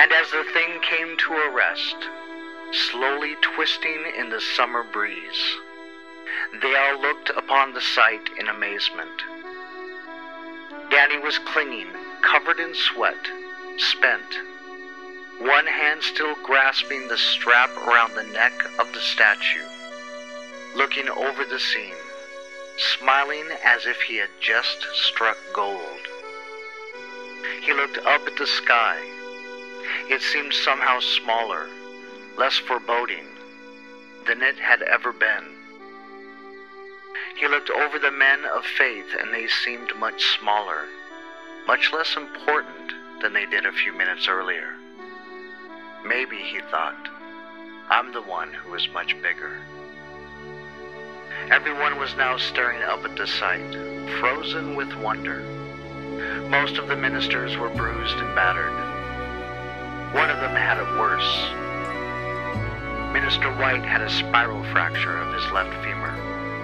And as the thing came to a rest, slowly twisting in the summer breeze, they all looked upon the sight in amazement. Danny was clinging, covered in sweat, spent, one hand still grasping the strap around the neck of the statue, looking over the scene, smiling as if he had just struck gold. He looked up at the sky. It seemed somehow smaller, less foreboding than it had ever been. He looked over the men of faith, and they seemed much smaller, much less important than they did a few minutes earlier. Maybe, he thought, I'm the one who is much bigger. Everyone was now staring up at the sight, frozen with wonder. Most of the ministers were bruised and battered. One of them had it worse. Minister White had a spiral fracture of his left femur,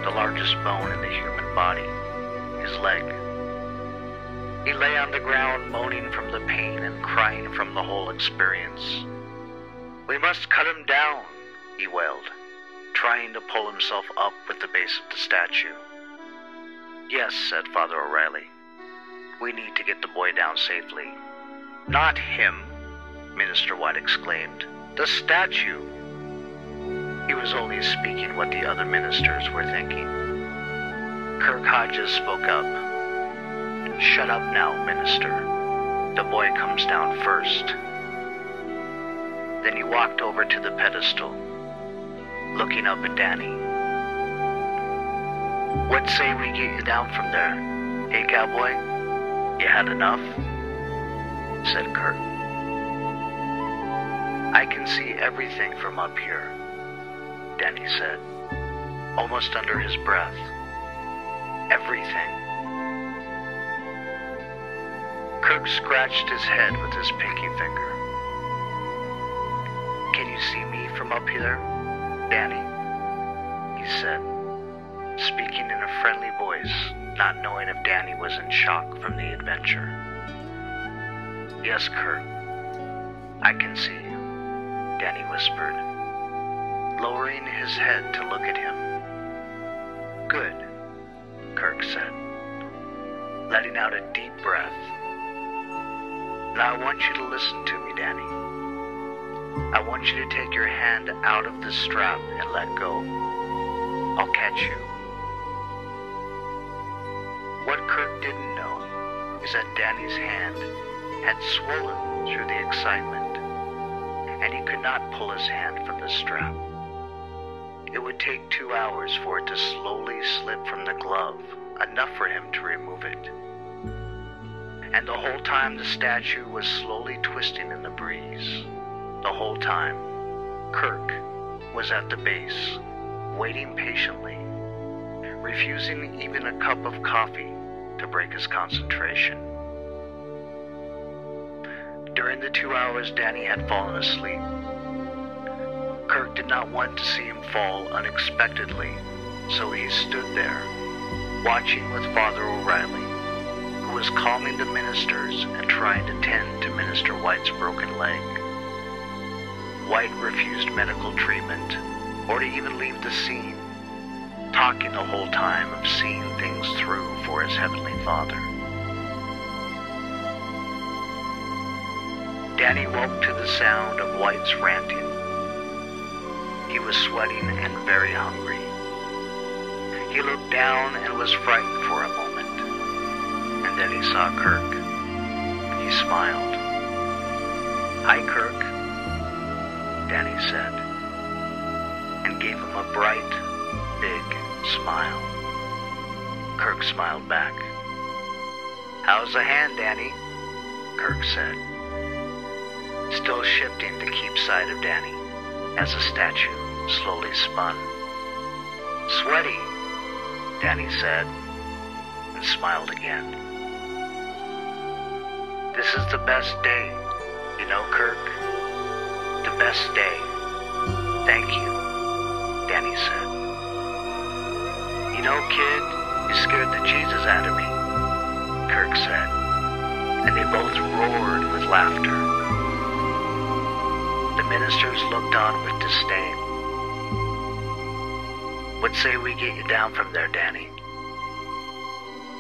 the largest bone in the human body, his leg. He lay on the ground moaning from the pain and crying from the whole experience. We must cut him down, he wailed, trying to pull himself up with the base of the statue. Yes, said Father O'Reilly. We need to get the boy down safely. Not him, Minister White exclaimed. The statue. He was only speaking what the other ministers were thinking. Kirk Hodges spoke up. Shut up now, minister. The boy comes down first. Then he walked over to the pedestal, looking up at Danny. What say we get you down from there? Hey, cowboy? You had enough? said Kirk. I can see everything from up here, Danny said, almost under his breath. Everything. Kirk scratched his head with his pinky finger. Can you see me from up here, Danny? He said, speaking in a friendly voice, not knowing if Danny was in shock from the adventure. Yes, Kirk. I can see you, Danny whispered, lowering his head to look at him. Good, Kirk said, letting out a deep breath. Now I want you to listen to me, Danny. I want you to take your hand out of the strap and let go. I'll catch you. What Kirk didn't know is that Danny's hand had swollen through the excitement, and he could not pull his hand from the strap. It would take two hours for it to slowly slip from the glove, enough for him to remove it. And the whole time the statue was slowly twisting in the breeze. The whole time, Kirk was at the base, waiting patiently, refusing even a cup of coffee to break his concentration. During the two hours Danny had fallen asleep, Kirk did not want to see him fall unexpectedly, so he stood there, watching with Father O'Reilly, who was calming the ministers and trying to tend to Minister White's broken leg. White refused medical treatment or to even leave the scene, talking the whole time of seeing things through for his Heavenly Father. Danny woke to the sound of White's ranting. He was sweating and very hungry. He looked down and was frightened for a moment, and then he saw Kirk. He smiled. Hi, Kirk, Danny said, and gave him a bright, big smile. Kirk smiled back. How's the hand, Danny? Kirk said, still shifting to keep sight of Danny as the statue slowly spun. Sweaty, Danny said, and smiled again. This is the best day, you know, Kirk. The best day. Thank you, Danny said. You know, kid, you scared the Jesus out of me, Kirk said, and they both roared with laughter. Ministers looked on with disdain. What say we get you down from there, Danny?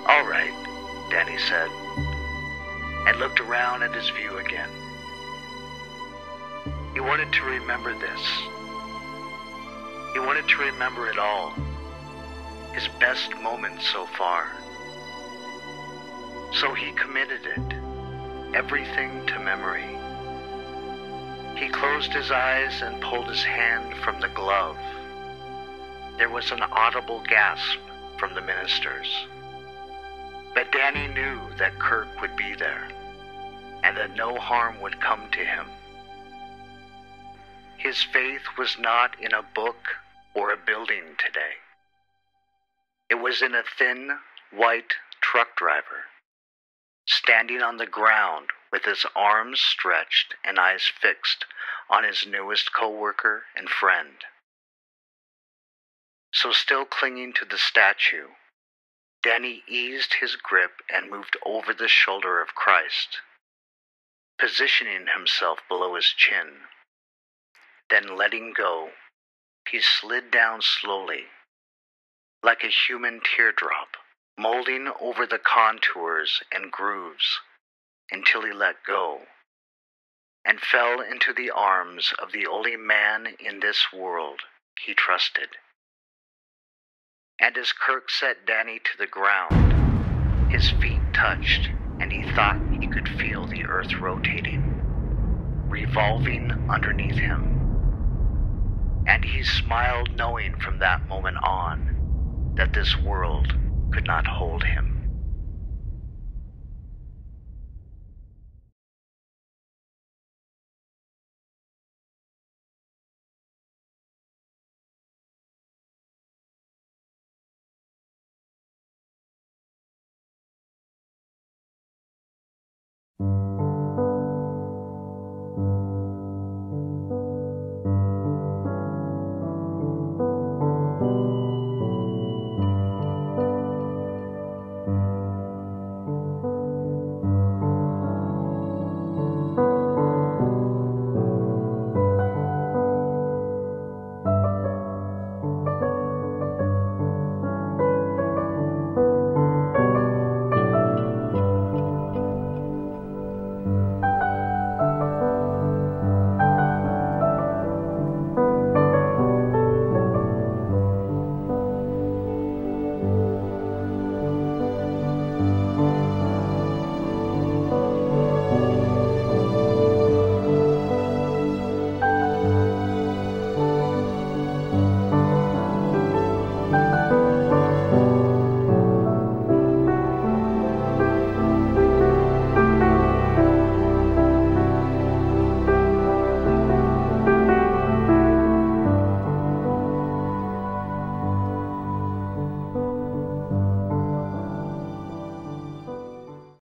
All right, Danny said, and looked around at his view again. He wanted to remember this. He wanted to remember it all, his best moment so far. So he committed it, everything to memory. He closed his eyes and pulled his hand from the glove. There was an audible gasp from the ministers. But Danny knew that Kirk would be there, and that no harm would come to him. His faith was not in a book or a building today. It was in a thin, white truck driver, standing on the ground with his arms stretched and eyes fixed on his newest coworker and friend. So, still clinging to the statue, Danny eased his grip and moved over the shoulder of Christ, positioning himself below his chin. Then, letting go, he slid down slowly, like a human teardrop, molding over the contours and grooves until he let go and fell into the arms of the only man in this world he trusted. And as Kirk set Danny to the ground, his feet touched, and he thought he could feel the earth rotating, revolving underneath him. And he smiled, knowing from that moment on that this world could not hold him.